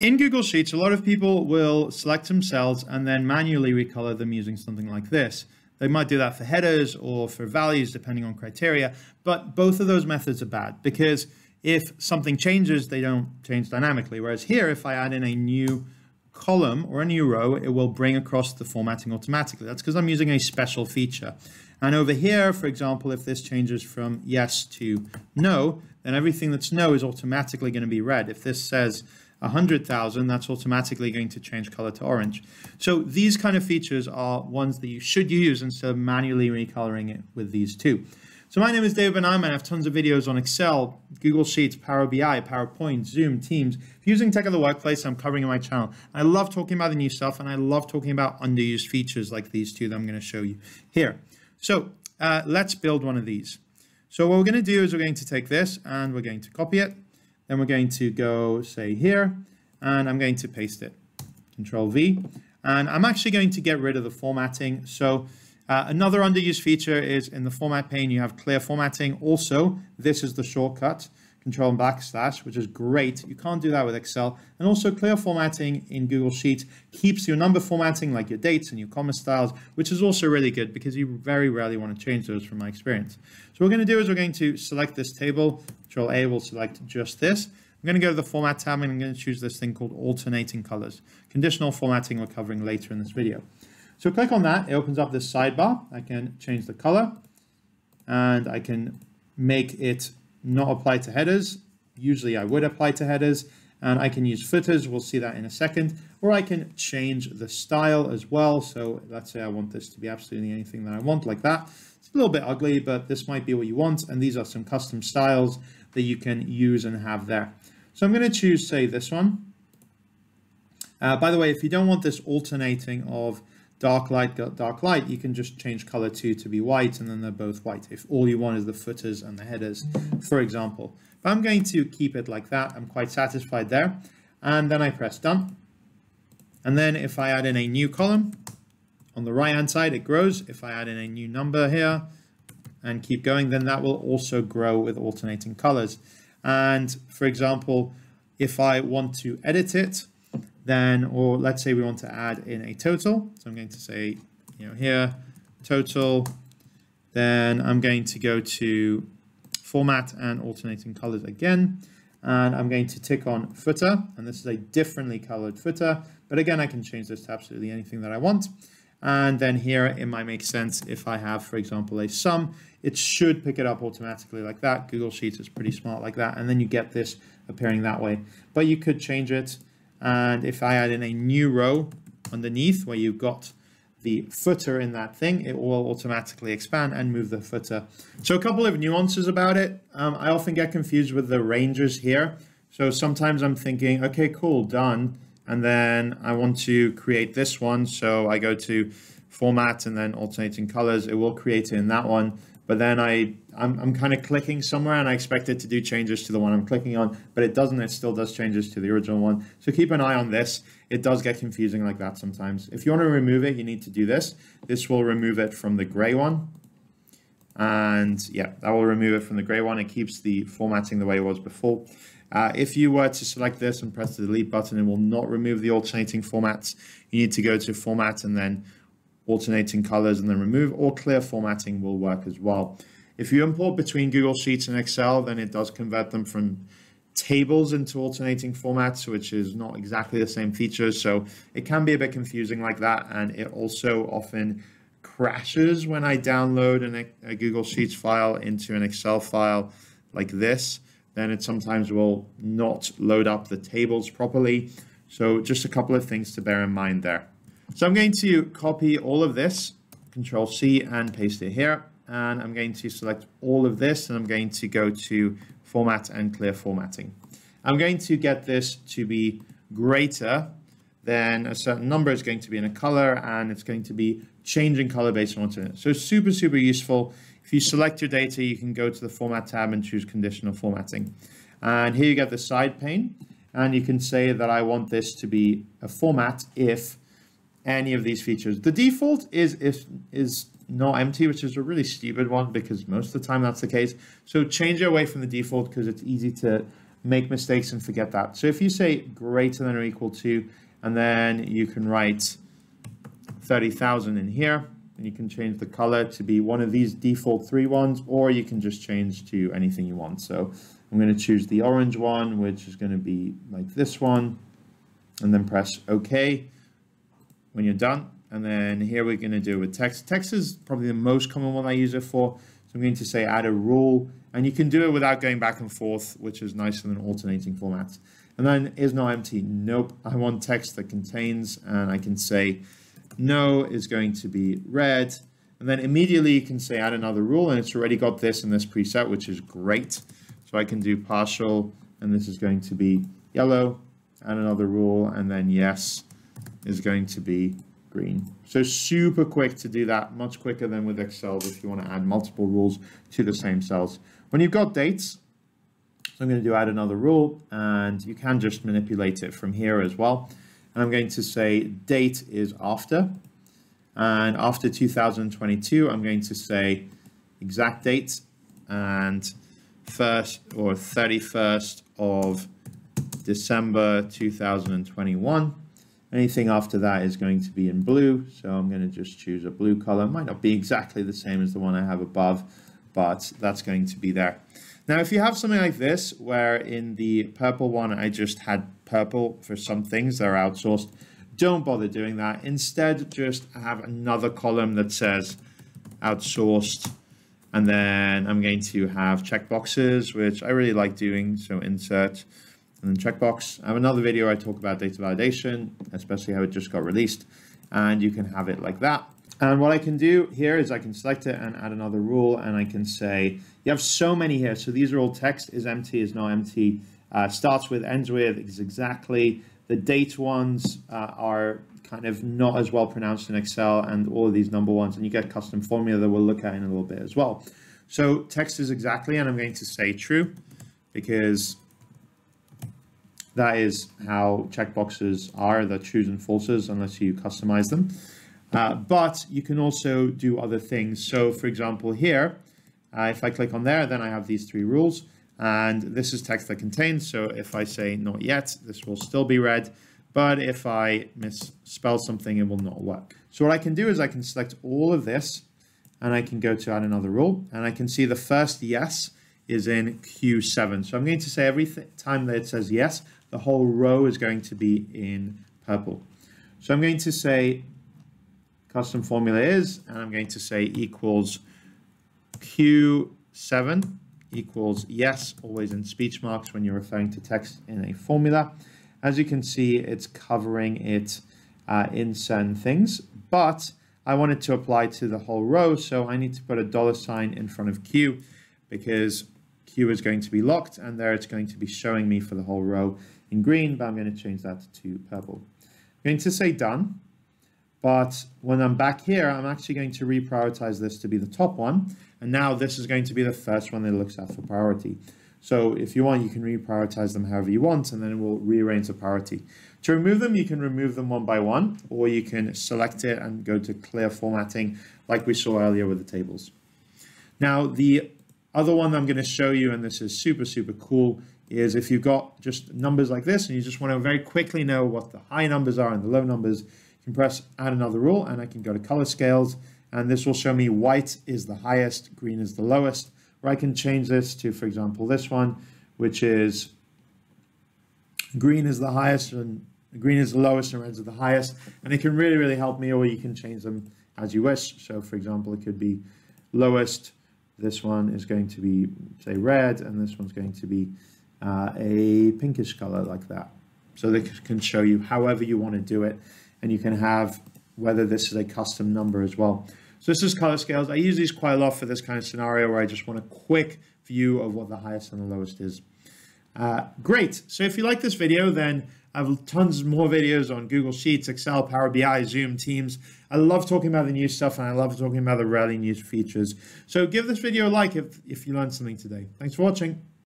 In Google Sheets, a lot of people will select some cells and then manually recolor them using something like this. They might do that for headers or for values, depending on criteria, but both of those methods are bad because if something changes, they don't change dynamically. Whereas here, if I add in a new column or a new row, it will bring across the formatting automatically. That's because I'm using a special feature. And over here, for example, if this changes from yes to no, then everything that's no is automatically going to be red. If this says 100,000, that's automatically going to change color to orange. So these kind of features are ones that you should use instead of manually recoloring it with these two. So my name is David Benaim and I have tons of videos on Excel, Google Sheets, Power BI, PowerPoint, Zoom, Teams. If you're using tech of the workplace, I'm covering in my channel. I love talking about the new stuff and I love talking about underused features like these two that I'm going to show you here. So uh, let's build one of these. So what we're going to do is we're going to take this and we're going to copy it. Then we're going to go, say, here, and I'm going to paste it. Control V. And I'm actually going to get rid of the formatting. So uh, another underused feature is in the format pane, you have clear formatting. Also, this is the shortcut control and backslash, which is great. You can't do that with Excel. And also clear formatting in Google Sheets keeps your number formatting like your dates and your comma styles, which is also really good because you very rarely want to change those from my experience. So what we're going to do is we're going to select this table. Control A will select just this. I'm going to go to the format tab and I'm going to choose this thing called alternating colors. Conditional formatting we're covering later in this video. So click on that, it opens up this sidebar. I can change the color and I can make it not apply to headers. Usually I would apply to headers and I can use footers. We'll see that in a second. Or I can change the style as well. So let's say I want this to be absolutely anything that I want like that. It's a little bit ugly, but this might be what you want. And these are some custom styles that you can use and have there. So I'm going to choose, say, this one. Uh, by the way, if you don't want this alternating of dark light, dark light, you can just change color two to be white and then they're both white if all you want is the footers and the headers, for example. But I'm going to keep it like that. I'm quite satisfied there. And then I press done. And then if I add in a new column, on the right hand side it grows. If I add in a new number here and keep going, then that will also grow with alternating colors. And for example, if I want to edit it, then, or let's say we want to add in a total. So I'm going to say, you know, here, total. Then I'm going to go to format and alternating colors again. And I'm going to tick on footer. And this is a differently colored footer. But again, I can change this to absolutely anything that I want. And then here it might make sense if I have, for example, a sum, it should pick it up automatically like that. Google Sheets is pretty smart like that. And then you get this appearing that way. But you could change it and if I add in a new row underneath where you've got the footer in that thing, it will automatically expand and move the footer. So a couple of nuances about it. Um, I often get confused with the ranges here. So sometimes I'm thinking, okay, cool, done. And then I want to create this one. So I go to format and then alternating colors. It will create it in that one but then I, I'm, I'm kind of clicking somewhere and I expect it to do changes to the one I'm clicking on, but it doesn't, it still does changes to the original one. So keep an eye on this. It does get confusing like that sometimes. If you want to remove it, you need to do this. This will remove it from the gray one. And yeah, that will remove it from the gray one. It keeps the formatting the way it was before. Uh, if you were to select this and press the delete button, it will not remove the alternating formats. You need to go to format and then alternating colors and then remove, or clear formatting will work as well. If you import between Google Sheets and Excel, then it does convert them from tables into alternating formats, which is not exactly the same features. So it can be a bit confusing like that. And it also often crashes when I download an, a Google Sheets file into an Excel file like this. Then it sometimes will not load up the tables properly. So just a couple of things to bear in mind there. So I'm going to copy all of this, Control C and paste it here. And I'm going to select all of this and I'm going to go to format and clear formatting. I'm going to get this to be greater than a certain number is going to be in a color and it's going to be changing color based on what's in it. So super, super useful. If you select your data, you can go to the format tab and choose conditional formatting. And here you get the side pane and you can say that I want this to be a format if any of these features. The default is if is not empty, which is a really stupid one because most of the time that's the case. So change it away from the default because it's easy to make mistakes and forget that. So if you say greater than or equal to, and then you can write 30,000 in here, and you can change the color to be one of these default three ones, or you can just change to anything you want. So I'm going to choose the orange one, which is going to be like this one, and then press OK when you're done. And then here we're going to do with text. Text is probably the most common one I use it for. So I'm going to say add a rule, and you can do it without going back and forth, which is nicer than alternating formats. And then is no empty. Nope, I want text that contains, and I can say no is going to be red. And then immediately you can say add another rule, and it's already got this in this preset, which is great. So I can do partial, and this is going to be yellow, add another rule, and then yes is going to be green. So super quick to do that, much quicker than with Excel if you want to add multiple rules to the same cells. When you've got dates, so I'm going to do add another rule, and you can just manipulate it from here as well. And I'm going to say date is after, and after 2022, I'm going to say exact date, and first or 31st of December 2021. Anything after that is going to be in blue, so I'm going to just choose a blue color. Might not be exactly the same as the one I have above, but that's going to be there. Now, if you have something like this, where in the purple one, I just had purple for some things that are outsourced, don't bother doing that. Instead, just have another column that says outsourced, and then I'm going to have checkboxes, which I really like doing, so insert, and then checkbox. I have another video I talk about data validation, especially how it just got released, and you can have it like that. And what I can do here is I can select it and add another rule, and I can say, you have so many here. So these are all text, is empty, is not empty, uh, starts with, ends with, is exactly. The date ones uh, are kind of not as well pronounced in Excel and all of these number ones, and you get custom formula that we'll look at in a little bit as well. So text is exactly, and I'm going to say true because that is how checkboxes are, the trues and falses, unless you customize them. Uh, but you can also do other things. So for example, here, uh, if I click on there, then I have these three rules. And this is text that contains. So if I say not yet, this will still be red. But if I misspell something, it will not work. So what I can do is I can select all of this and I can go to add another rule. And I can see the first yes is in Q7. So I'm going to say every time that it says yes, the whole row is going to be in purple. So I'm going to say custom formula is, and I'm going to say equals Q7 equals yes, always in speech marks when you're referring to text in a formula. As you can see, it's covering it uh, in certain things, but I wanted to apply to the whole row, so I need to put a dollar sign in front of Q because Q is going to be locked, and there it's going to be showing me for the whole row in green, but I'm going to change that to purple. I'm going to say done, but when I'm back here, I'm actually going to reprioritize this to be the top one. And now this is going to be the first one that looks at for priority. So if you want, you can reprioritize them however you want, and then it will rearrange the priority. To remove them, you can remove them one by one, or you can select it and go to clear formatting like we saw earlier with the tables. Now, the other one I'm going to show you, and this is super, super cool, is if you've got just numbers like this and you just want to very quickly know what the high numbers are and the low numbers, you can press add another rule and I can go to color scales and this will show me white is the highest, green is the lowest, or I can change this to, for example, this one, which is green is the highest and green is the lowest and reds are the highest. And it can really, really help me, or you can change them as you wish. So for example, it could be lowest, this one is going to be, say, red, and this one's going to be uh, a pinkish color like that. So they can show you however you want to do it, and you can have whether this is a custom number as well. So this is color scales. I use these quite a lot for this kind of scenario where I just want a quick view of what the highest and the lowest is. Uh, great. So if you like this video, then I have tons more videos on Google Sheets, Excel, Power BI, Zoom, Teams. I love talking about the new stuff and I love talking about the rarely used features. So give this video a like if, if you learned something today. Thanks for watching.